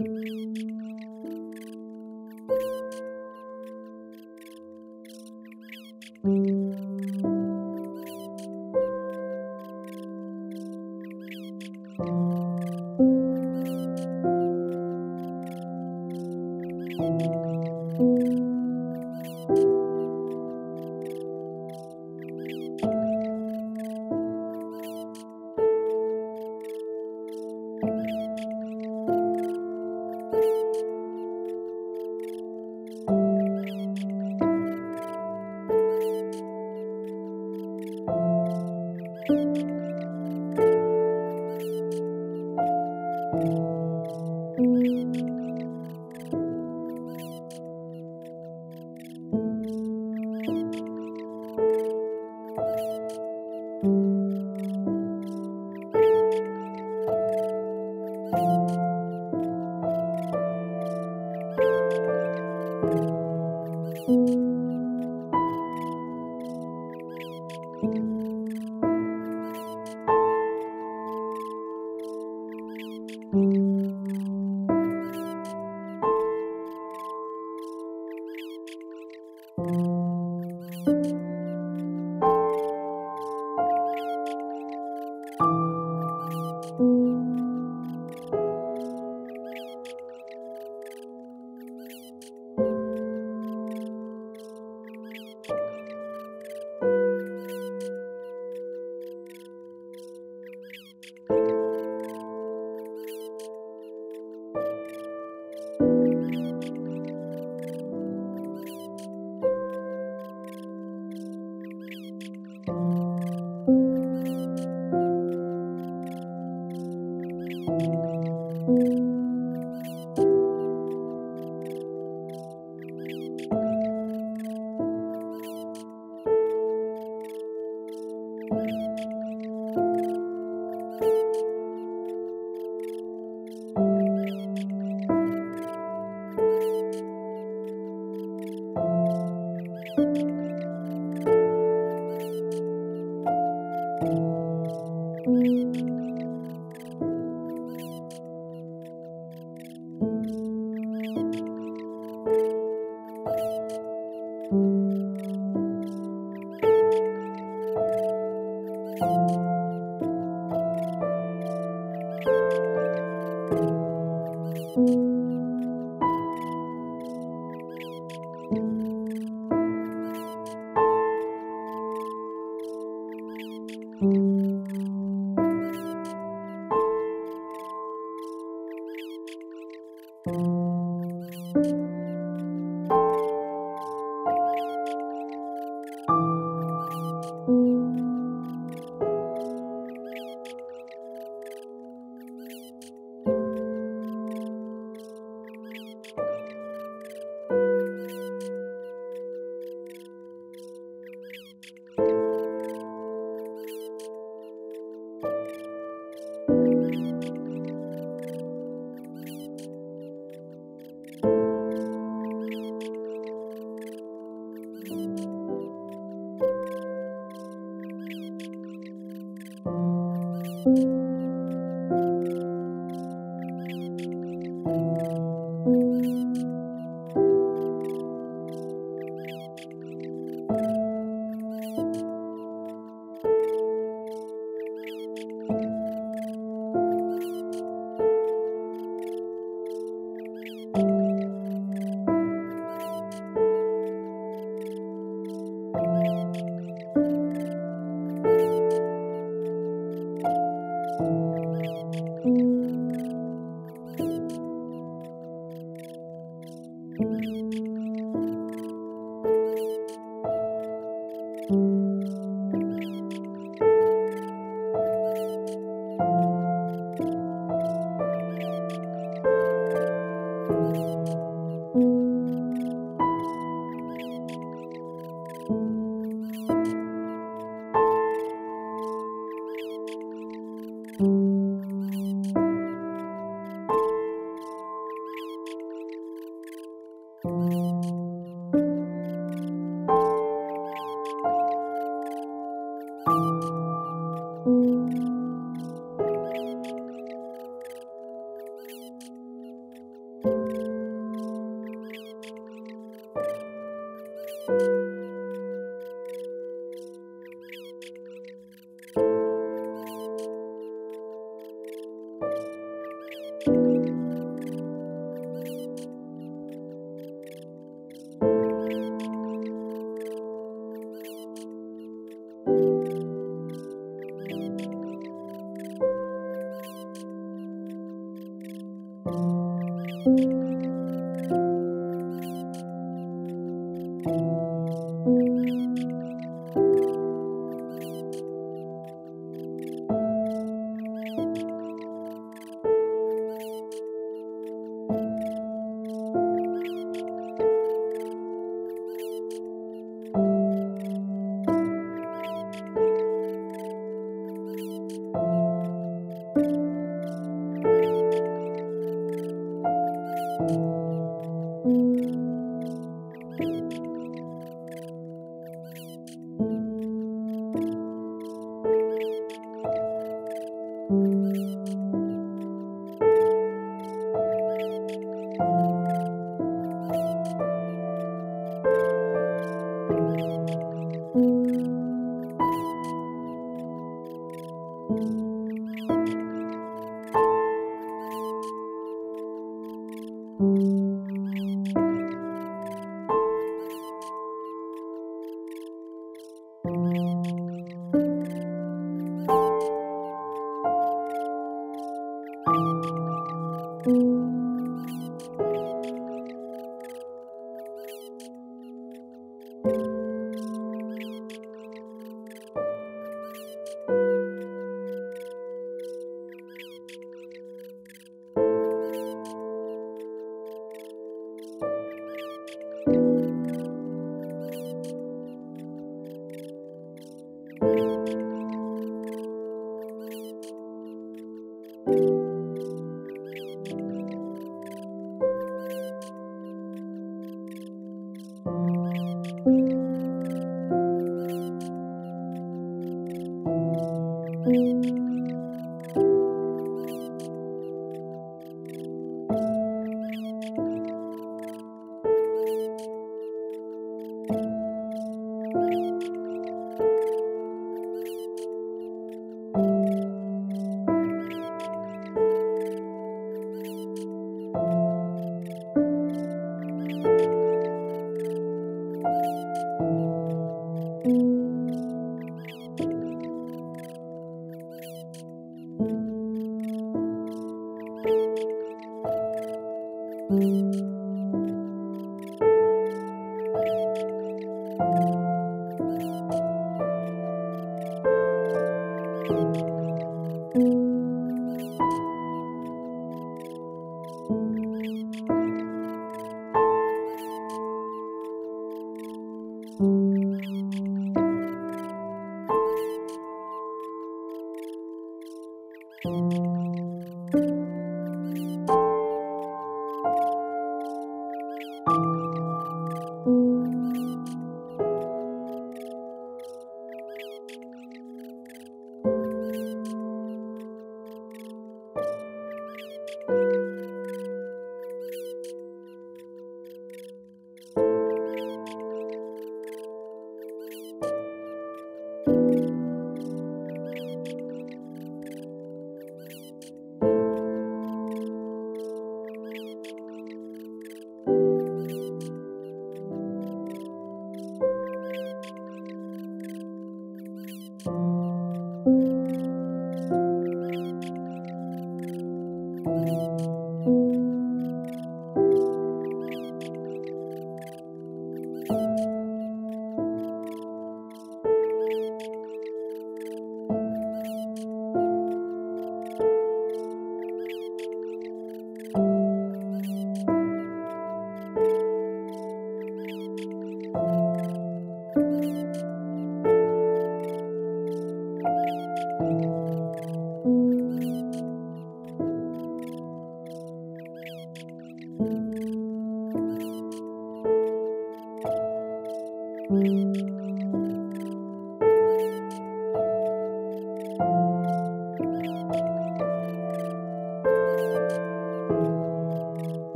Música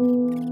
Música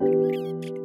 Música